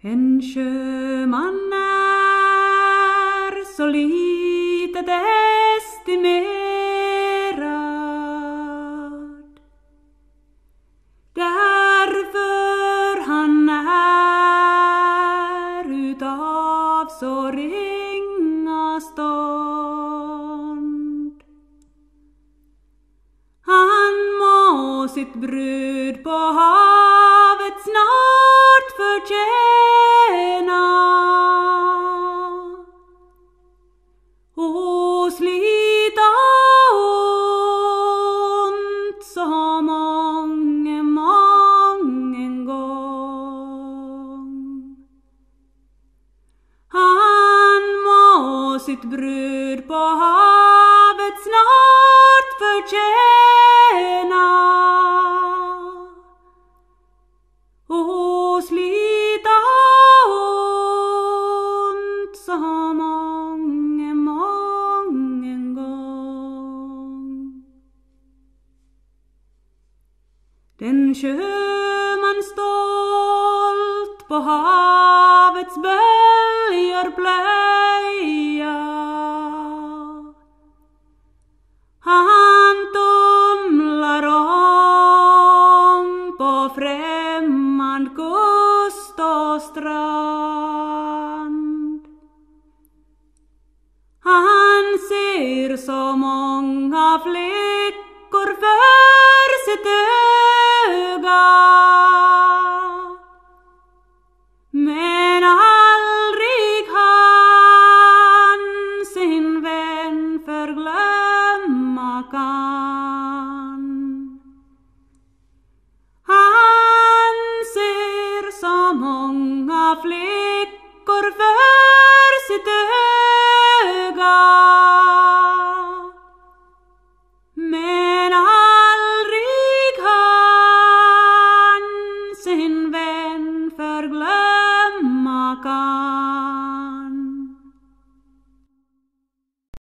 En sjöman är så litet estimerad. Därför han är utav så ringa stånd. Han må sitt brud på havet snart förtjäna och slita ont så många, mången gång. Han må sitt bröd på havet snart förtjäna Den sjöman stolt på havets böljor plöja Han tumlar om på främmand kust och strand. Han ser så många flickor för sitt öga många flickor för